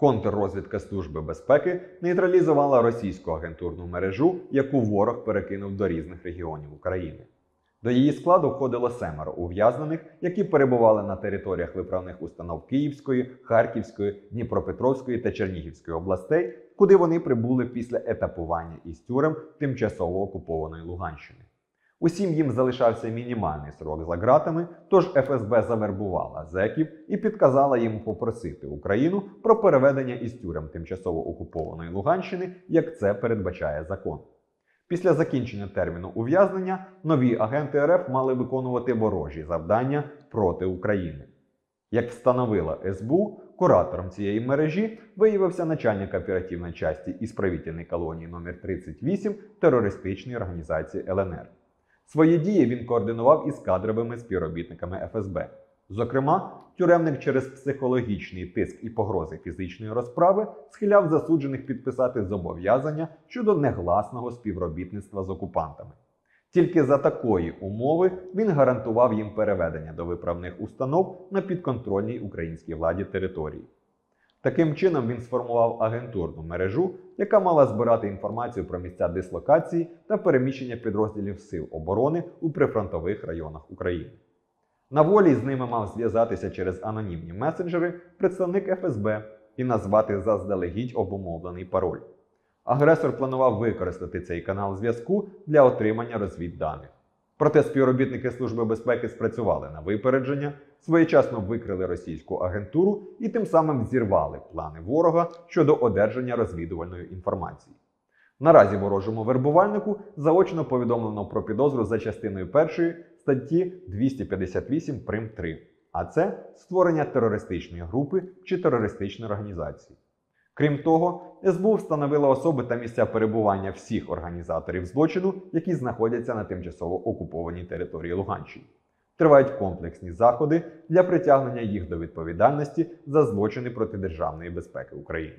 Контррозвідка Служби безпеки нейтралізувала російську агентурну мережу, яку ворог перекинув до різних регіонів України. До її складу входило семеро ув'язнених, які перебували на територіях виправних установ Київської, Харківської, Дніпропетровської та Чернігівської областей, куди вони прибули після етапування із тюрем тимчасово окупованої Луганщини. Усім їм залишався мінімальний срок за ґратами, тож ФСБ завербувала зеків і підказала їм попросити Україну про переведення із тюрем тимчасово окупованої Луганщини, як це передбачає закон. Після закінчення терміну ув'язнення нові агенти РФ мали виконувати ворожі завдання проти України. Як встановила СБУ, куратором цієї мережі виявився начальник оперативної часті ісправітельної колонії номер 38 терористичної організації ЛНР. Свої дії він координував із кадровими співробітниками ФСБ. Зокрема, тюремник через психологічний тиск і погрози фізичної розправи схиляв засуджених підписати зобов'язання щодо негласного співробітництва з окупантами. Тільки за такої умови він гарантував їм переведення до виправних установ на підконтрольній українській владі території. Таким чином він сформував агентурну мережу, яка мала збирати інформацію про місця дислокації та переміщення підрозділів сил оборони у прифронтових районах України. На волі з ними мав зв'язатися через анонімні месенджери представник ФСБ і назвати заздалегідь обумовлений пароль. Агресор планував використати цей канал зв'язку для отримання розвідданих. Проте співробітники Служби безпеки спрацювали на випередження, своєчасно викрили російську агентуру і тим самим зірвали плани ворога щодо одержання розвідувальної інформації. Наразі ворожому вербувальнику заочно повідомлено про підозру за частиною першої статті 258 прим 3, а це створення терористичної групи чи терористичної організації. Крім того, СБУ встановила особи та місця перебування всіх організаторів злочину, які знаходяться на тимчасово окупованій території Луганщини. Тривають комплексні заходи для притягнення їх до відповідальності за злочини проти державної безпеки України.